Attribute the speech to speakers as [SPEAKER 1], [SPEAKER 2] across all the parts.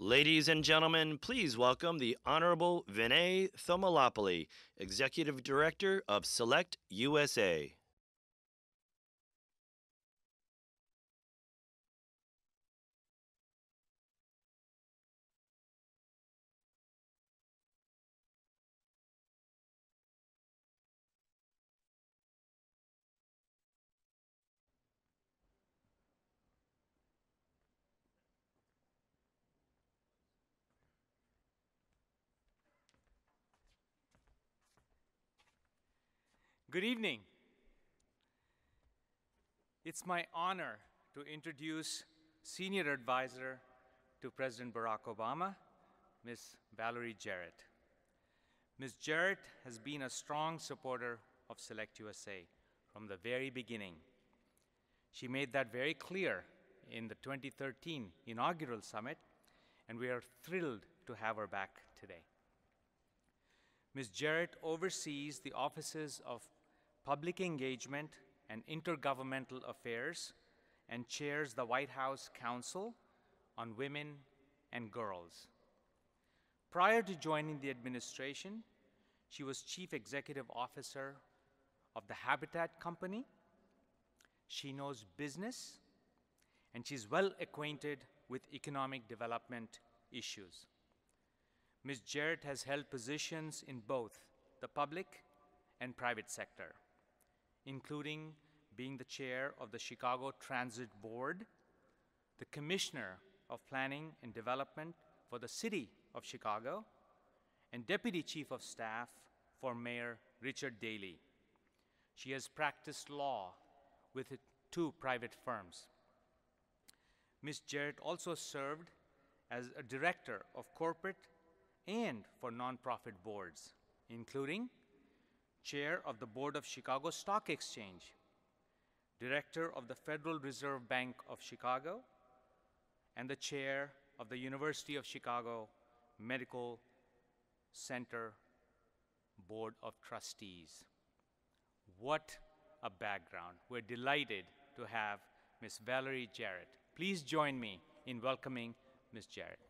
[SPEAKER 1] Ladies and gentlemen, please welcome the Honorable Vinai Thummalapally, Executive Director of Select USA.
[SPEAKER 2] Good evening. It's my honor to introduce Senior Advisor to President Barack Obama, Ms. Valerie Jarrett. Ms. Jarrett has been a strong supporter of Select USA from the very beginning. She made that very clear in the 2013 inaugural summit, and we are thrilled to have her back today. Ms. Jarrett oversees the offices of Public Engagement and Intergovernmental Affairs and chairs the White House Council on Women and Girls. Prior to joining the administration, she was Chief Executive Officer of the Habitat Company. She knows business, and she's well acquainted with economic development issues. Ms. Jarrett has held positions in both the public and private sector including being the chair of the Chicago Transit Board, the commissioner of planning and development for the city of Chicago, and deputy chief of staff for Mayor Richard Daley. She has practiced law with two private firms. Ms. Jarrett also served as a director of corporate and for nonprofit boards, including Chair of the Board of Chicago Stock Exchange, Director of the Federal Reserve Bank of Chicago, and the Chair of the University of Chicago Medical Center Board of Trustees. What a background. We're delighted to have Ms. Valerie Jarrett. Please join me in welcoming Ms. Jarrett.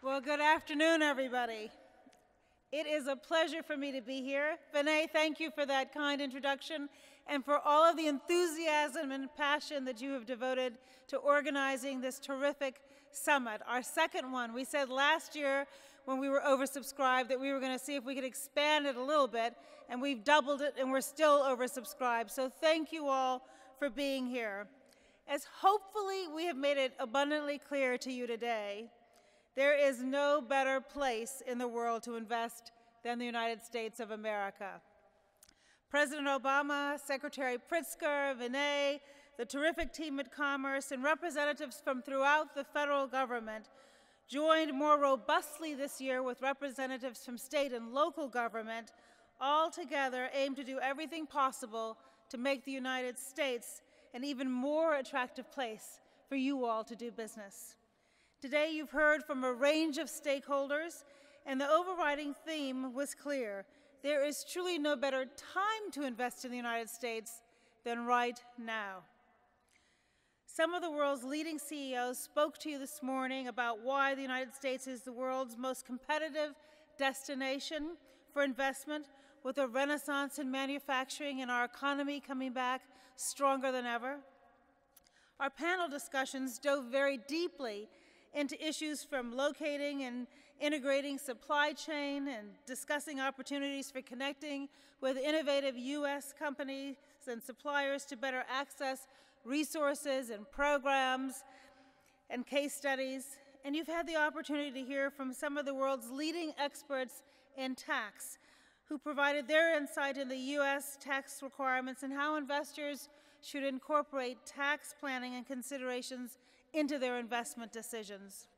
[SPEAKER 3] Well, good afternoon, everybody. It is a pleasure for me to be here. Vinai, thank you for that kind introduction and for all of the enthusiasm and passion that you have devoted to organizing this terrific summit, our second one. We said last year when we were oversubscribed that we were going to see if we could expand it a little bit, and we've doubled it and we're still oversubscribed. So thank you all for being here. As hopefully we have made it abundantly clear to you today, there is no better place in the world to invest than the United States of America. President Obama, Secretary Pritzker, Vinai, the terrific team at Commerce, and representatives from throughout the federal government joined more robustly this year with representatives from state and local government, all together aim to do everything possible to make the United States an even more attractive place for you all to do business. Today you've heard from a range of stakeholders, and the overriding theme was clear. There is truly no better time to invest in the United States than right now. Some of the world's leading CEOs spoke to you this morning about why the United States is the world's most competitive destination for investment, with a renaissance in manufacturing and our economy coming back stronger than ever. Our panel discussions dove very deeply into issues from locating and integrating supply chain and discussing opportunities for connecting with innovative U.S. companies and suppliers to better access resources and programs and case studies. And you've had the opportunity to hear from some of the world's leading experts in tax who provided their insight in the U.S. tax requirements and how investors should incorporate tax planning and considerations into their investment decisions.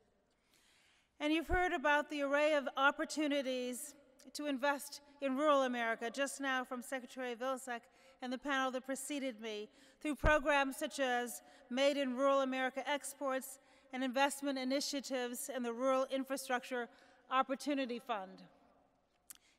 [SPEAKER 3] And you've heard about the array of opportunities to invest in rural America just now from Secretary Vilsack and the panel that preceded me through programs such as Made in Rural America Exports and investment initiatives and the Rural Infrastructure Opportunity Fund.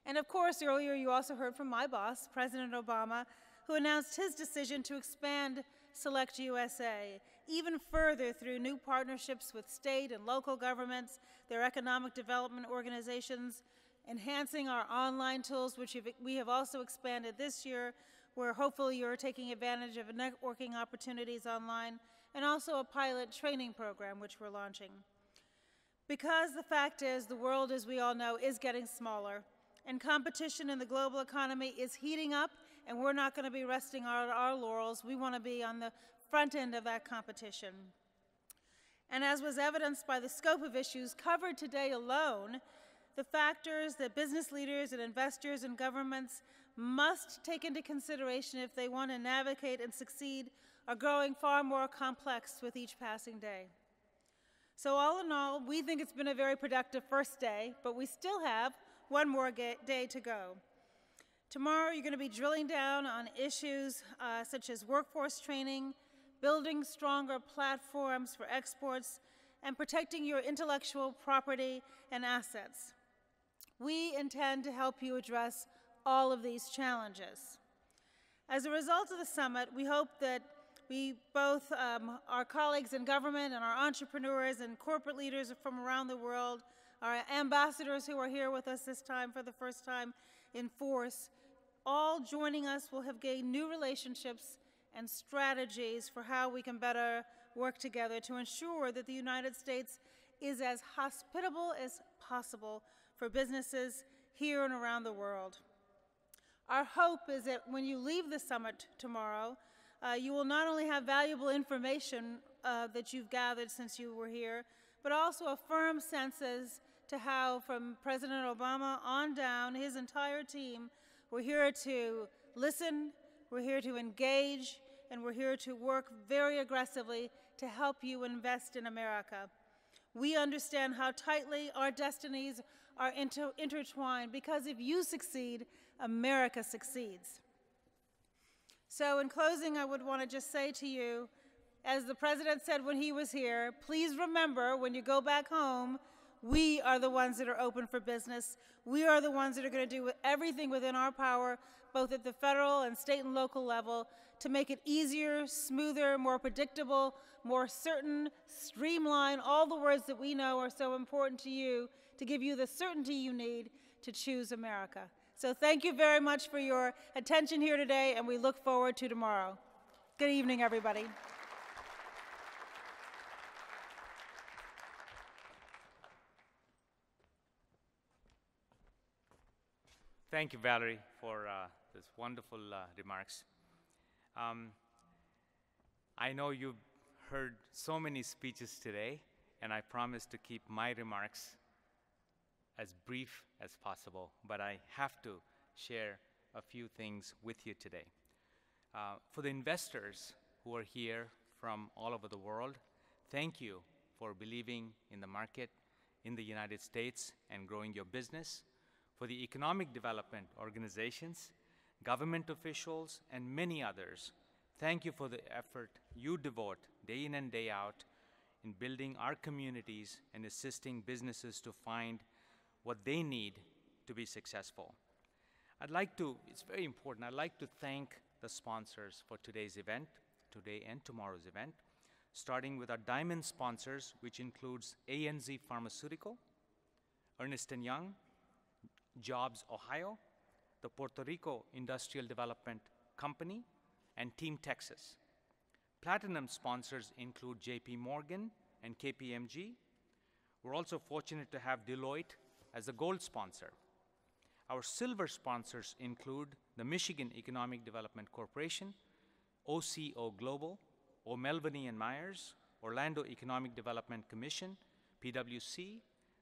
[SPEAKER 3] And of course, earlier you also heard from my boss, President Obama, who announced his decision to expand Select USA even further through new partnerships with state and local governments, their economic development organizations, enhancing our online tools, which we have also expanded this year, where hopefully you're taking advantage of networking opportunities online, and also a pilot training program, which we're launching. Because the fact is, the world, as we all know, is getting smaller, and competition in the global economy is heating up, and we're not going to be resting on our, laurels. We want to be on the front end of that competition. And as was evidenced by the scope of issues covered today alone, the factors that business leaders and investors and governments must take into consideration if they want to navigate and succeed are growing far more complex with each passing day. So all in all, we think it's been a very productive first day, but we still have one more day to go. Tomorrow, you're going to be drilling down on issues uh, such as workforce training, building stronger platforms for exports, and protecting your intellectual property and assets. We intend to help you address all of these challenges. As a result of the summit, we hope that we both, um, our colleagues in government and our entrepreneurs and corporate leaders from around the world, our ambassadors who are here with us this time for the first time in force, all joining us will have gained new relationships and strategies for how we can better work together to ensure that the United States is as hospitable as possible for businesses here and around the world. Our hope is that when you leave the summit tomorrow, uh, you will not only have valuable information uh, that you've gathered since you were here, but also a firm sense as to how, from President Obama on down, his entire team, we're here to listen, we're here to engage, and we're here to work very aggressively to help you invest in America. We understand how tightly our destinies are inter intertwined because if you succeed, America succeeds. So, in closing, I would want to just say to you, as the President said when he was here, please remember when you go back home, we are the ones that are open for business. We are the ones that are going to do everything within our power, both at the federal and state and local level, to make it easier, smoother, more predictable, more certain, streamline, all the words that we know are so important to you to give you the certainty you need to choose America. So thank you very much for your attention here today, and we look forward to tomorrow. Good evening, everybody.
[SPEAKER 2] Thank you, Valerie, for uh, those wonderful uh, remarks. Um, I know you've heard so many speeches today, and I promise to keep my remarks as brief as possible, but I have to share a few things with you today. Uh, for the investors who are here from all over the world, thank you for believing in the market in the United States and growing your business. For the economic development organizations, government officials, and many others, thank you for the effort you devote day in and day out in building our communities and assisting businesses to find what they need to be successful. I'd like to, it's very important, I'd like to thank the sponsors for today's event, today and tomorrow's event, starting with our diamond sponsors, which includes ANZ Pharmaceutical, Ernst & Young, Jobs Ohio, the Puerto Rico Industrial Development Company, and Team Texas. Platinum sponsors include JP Morgan and KPMG. We're also fortunate to have Deloitte as a gold sponsor. Our silver sponsors include the Michigan Economic Development Corporation, OCO Global, O'Melveny and Myers, Orlando Economic Development Commission, PwC,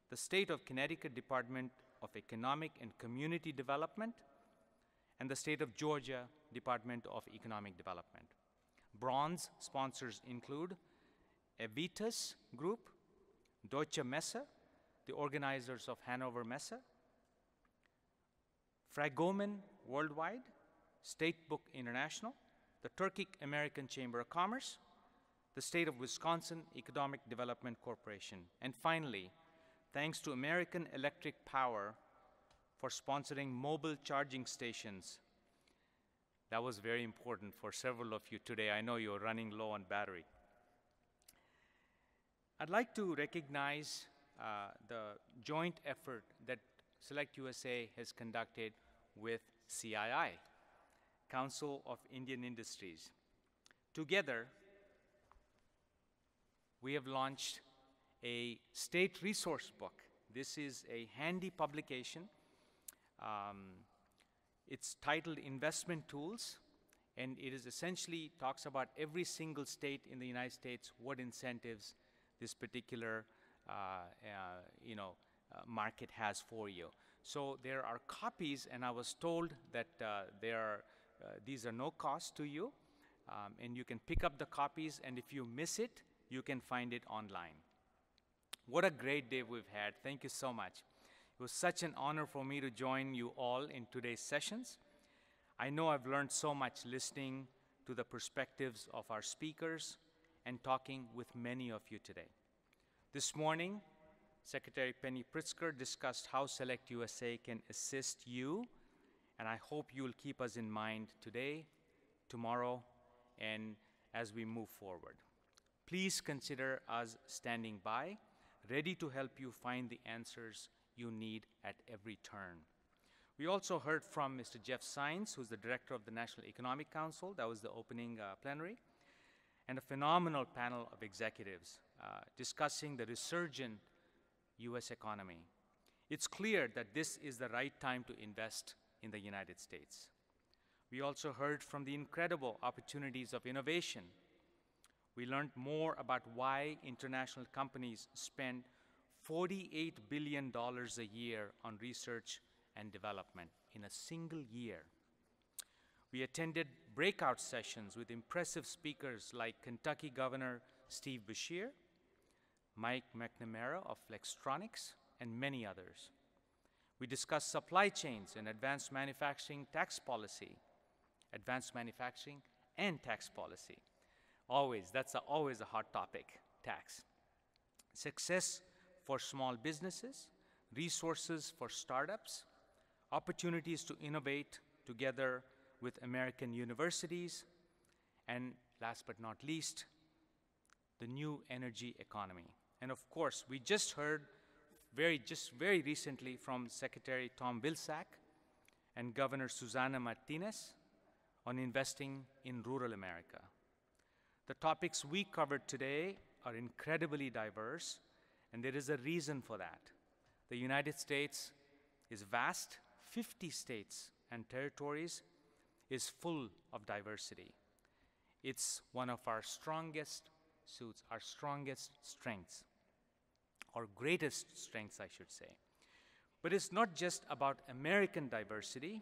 [SPEAKER 2] the State of Connecticut Department of Economic and Community Development, and the State of Georgia Department of Economic Development. Bronze sponsors include Aevitas Group, Deutsche Messe, the organizers of Hannover Messe, Fragomen Worldwide, State Book International, the Turkic American Chamber of Commerce, the State of Wisconsin Economic Development Corporation, and finally, thanks to American Electric Power for sponsoring mobile charging stations That was very important for several of you today. I know you're running low on battery. I'd like to recognize uh, the joint effort that Select USA has conducted with CII, Council of Indian Industries. Together, we have launched a state resource book. This is a handy publication. Um, it's titled Investment Tools, and it is essentially talks about every single state in the United States, what incentives this particular uh, uh, you know, uh, market has for you. So there are copies, and I was told that there are, these are no cost to you, um, and you can pick up the copies, and if you miss it, you can find it online. What a great day we've had. Thank you so much. It was such an honor for me to join you all in today's sessions. I know I've learned so much listening to the perspectives of our speakers and talking with many of you today. This morning, Secretary Penny Pritzker discussed how Select USA can assist you, and I hope you will keep us in mind today, tomorrow, and as we move forward. Please consider us standing by, ready to help you find the answers you need at every turn. We also heard from Mr. Jeff Zients, who's the director of the National Economic Council. That was the opening uh, plenary. And a phenomenal panel of executives uh, discussing the resurgent US economy. It's clear that this is the right time to invest in the United States. We also heard from the incredible opportunities of innovation. We learned more about why international companies spend $48 billion a year on research and development in a single year. We attended breakout sessions with impressive speakers like Kentucky Governor Steve Beshear Mike McNamara of Flextronics, and many others. We discussed supply chains and advanced manufacturing tax policy, advanced manufacturing and tax policy. Always, that's a, always a hot topic, tax. Success for small businesses, resources for startups, opportunities to innovate together with American universities, and last but not least, the new energy economy. And of course, we just heard very, just very recently from Secretary Tom Vilsack and Governor Susana Martinez on investing in rural America. The topics we covered today are incredibly diverse, and there is a reason for that. The United States is vast, 50 states and territories is full of diversity. It's one of our strongest suits, our strongest strengths our greatest strengths, I should say. But it's not just about American diversity,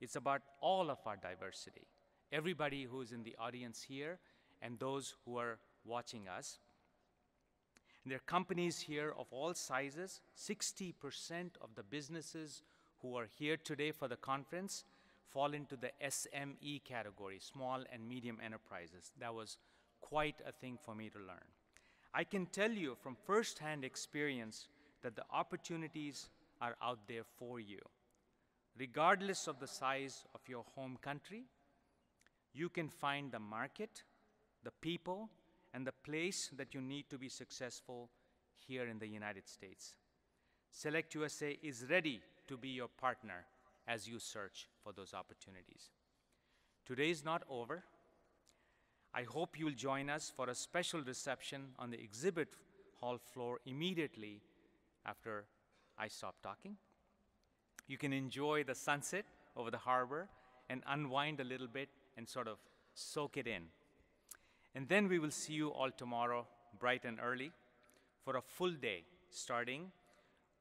[SPEAKER 2] it's about all of our diversity. Everybody who is in the audience here and those who are watching us. And there are companies here of all sizes. 60% of the businesses who are here today for the conference fall into the SME category, small and medium enterprises. That was quite a thing for me to learn. I can tell you from firsthand experience that the opportunities are out there for you. Regardless of the size of your home country, you can find the market, the people, and the place that you need to be successful here in the United States. Select USA is ready to be your partner as you search for those opportunities. Today is not over. I hope you'll join us for a special reception on the exhibit hall floor immediately after I stop talking. You can enjoy the sunset over the harbor and unwind a little bit and sort of soak it in. And then we will see you all tomorrow, bright and early, for a full day, starting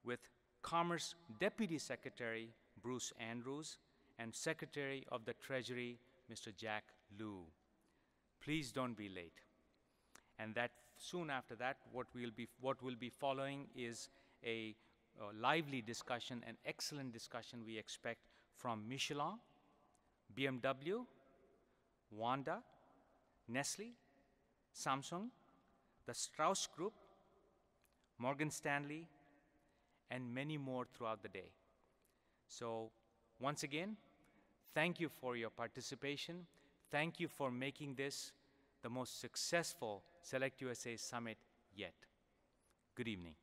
[SPEAKER 2] with Commerce Deputy Secretary Bruce Andrews and Secretary of the Treasury Mr. Jack Lew. Please don't be late. And that soon after that, what we'll be, what we'll be following is a, a lively discussion, an excellent discussion we expect from Michelin, BMW, Wanda, Nestle, Samsung, the Strauss Group, Morgan Stanley, and many more throughout the day. So once again, Thank you for your participation. Thank you for making this the most successful Select USA Summit yet. Good evening.